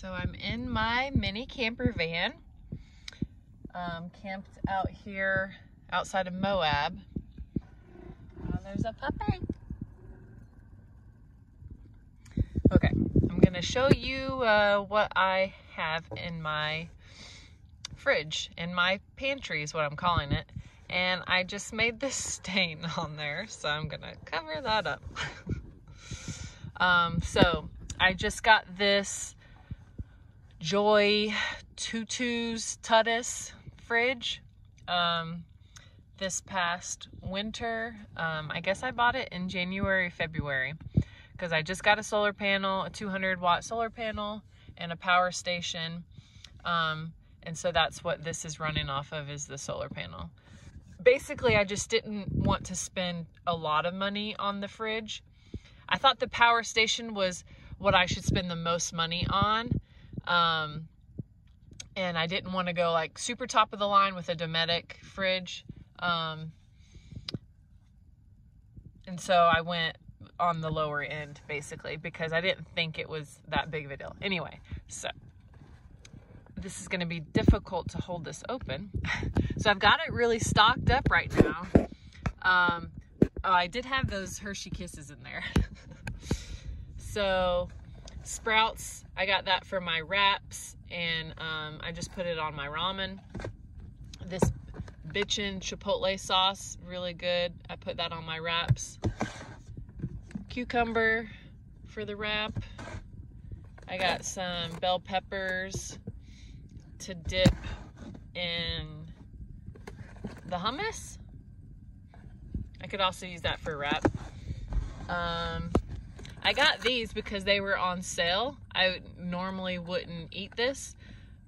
So I'm in my mini camper van, um, camped out here outside of Moab. Uh, there's a puppy. Okay, I'm gonna show you uh, what I have in my fridge, in my pantry is what I'm calling it. And I just made this stain on there, so I'm gonna cover that up. um, so I just got this Joy Tutus Tutus fridge um, this past winter. Um, I guess I bought it in January, February because I just got a solar panel, a 200 watt solar panel, and a power station. Um, and so that's what this is running off of is the solar panel. Basically, I just didn't want to spend a lot of money on the fridge. I thought the power station was what I should spend the most money on. Um, and I didn't want to go like super top of the line with a Dometic fridge. Um, and so I went on the lower end basically because I didn't think it was that big of a deal. Anyway, so this is going to be difficult to hold this open. so I've got it really stocked up right now. Um, oh, I did have those Hershey Kisses in there. so Sprouts, I got that for my wraps and um, I just put it on my ramen. This bitchin' chipotle sauce, really good. I put that on my wraps. Cucumber for the wrap. I got some bell peppers to dip in the hummus. I could also use that for a wrap. Um, I got these because they were on sale. I normally wouldn't eat this,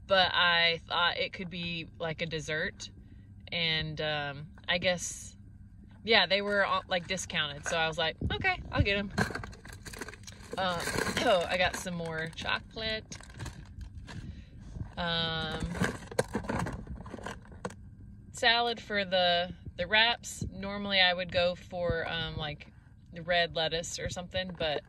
but I thought it could be like a dessert. And um, I guess, yeah, they were like discounted. So I was like, okay, I'll get them. Um, oh, I got some more chocolate. Um, salad for the the wraps. Normally I would go for um, like red lettuce or something, but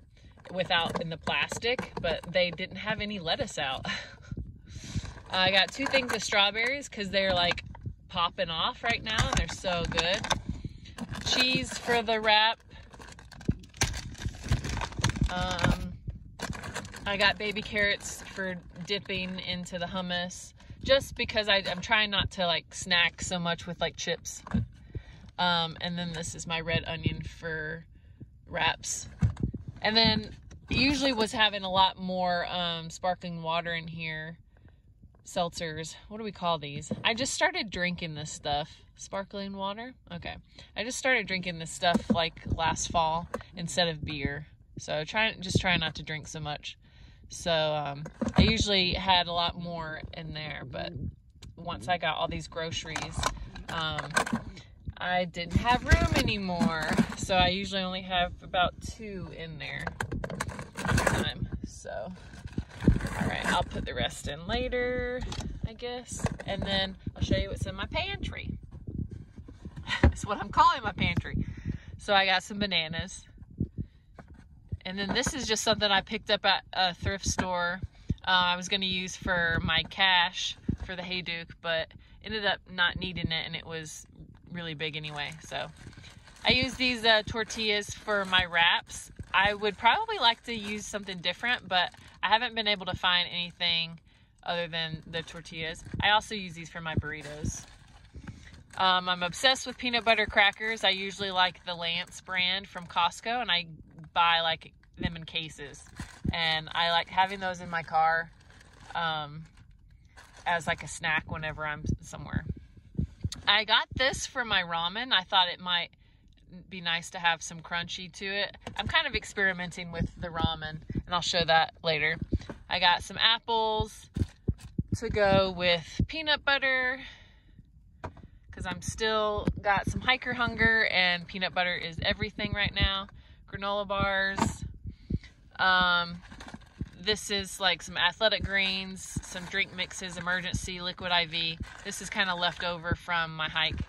without in the plastic, but they didn't have any lettuce out. I got two things of strawberries because they're like popping off right now and they're so good. Cheese for the wrap. Um, I got baby carrots for dipping into the hummus just because I, am trying not to like snack so much with like chips. Um, and then this is my red onion for wraps. And then usually was having a lot more um, sparkling water in here. Seltzers. What do we call these? I just started drinking this stuff. Sparkling water? Okay. I just started drinking this stuff like last fall instead of beer. So trying just trying not to drink so much. So um, I usually had a lot more in there, but once I got all these groceries, um, I didn't have room anymore. So I usually only have about two in there time. So, all right, I'll put the rest in later, I guess. And then I'll show you what's in my pantry. It's what I'm calling my pantry. So I got some bananas. And then this is just something I picked up at a thrift store. Uh, I was going to use for my cache for the Hayduke, but ended up not needing it and it was really big anyway. So I use these uh, tortillas for my wraps. I would probably like to use something different, but I haven't been able to find anything other than the tortillas. I also use these for my burritos. Um, I'm obsessed with peanut butter crackers. I usually like the Lance brand from Costco, and I buy like them in cases. And I like having those in my car um, as like a snack whenever I'm somewhere. I got this for my ramen. I thought it might be nice to have some crunchy to it. I'm kind of experimenting with the ramen and I'll show that later. I got some apples to go with peanut butter because I'm still got some hiker hunger and peanut butter is everything right now. Granola bars. Um, this is like some athletic greens, some drink mixes, emergency liquid IV. This is kind of left over from my hike.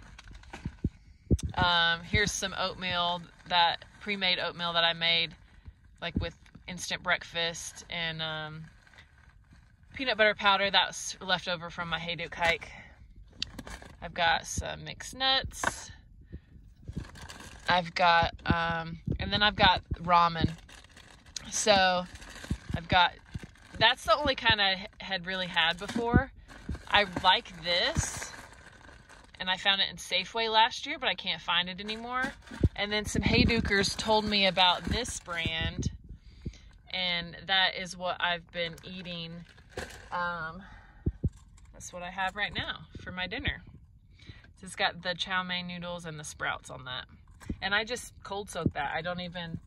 Um, here's some oatmeal, that pre-made oatmeal that I made, like with instant breakfast and um, peanut butter powder that's left over from my Hayduke hike. I've got some mixed nuts. I've got, um, and then I've got ramen. So I've got, that's the only kind I had really had before. I like this and I found it in Safeway last year, but I can't find it anymore. And then some Haydukers told me about this brand, and that is what I've been eating. Um, that's what I have right now for my dinner. So it's got the chow mein noodles and the sprouts on that. And I just cold soak that. I don't even,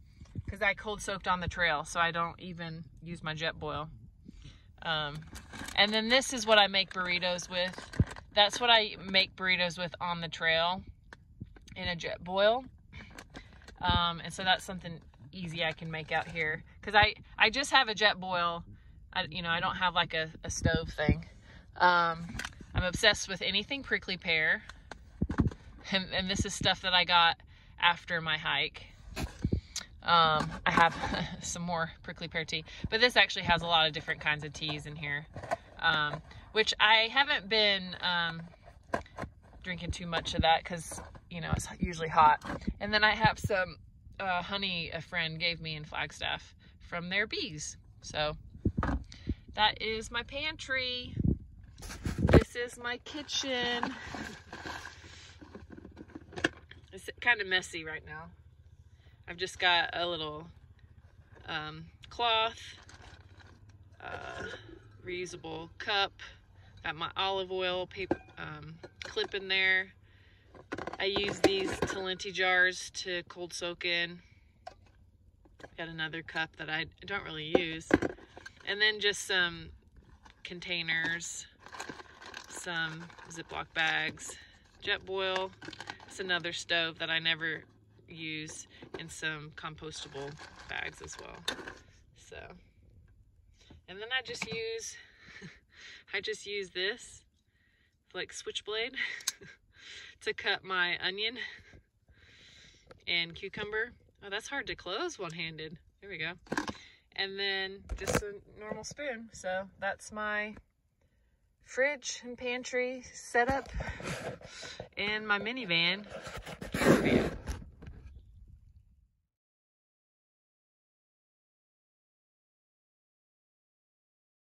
because I cold soaked on the trail, so I don't even use my Jetboil. Um, and then this is what I make burritos with. That's what I make burritos with on the trail in a Jetboil. Um, and so that's something easy I can make out here. Cause I, I just have a Jetboil. I, you know, I don't have like a, a stove thing. Um, I'm obsessed with anything prickly pear. And, and this is stuff that I got after my hike. Um, I have some more prickly pear tea, but this actually has a lot of different kinds of teas in here. Um, which I haven't been um, drinking too much of that because, you know, it's usually hot. And then I have some uh, honey a friend gave me in Flagstaff from their bees. So that is my pantry. This is my kitchen. It's kind of messy right now. I've just got a little um, cloth, uh, reusable cup, Got my olive oil paper um, clip in there. I use these Talenti jars to cold soak in. Got another cup that I don't really use. And then just some containers, some Ziploc bags, Jetboil. It's another stove that I never use, and some compostable bags as well. So, and then I just use I just use this, like switchblade, to cut my onion and cucumber. Oh, that's hard to close one-handed. There we go. And then just a normal spoon. So that's my fridge and pantry setup and my minivan.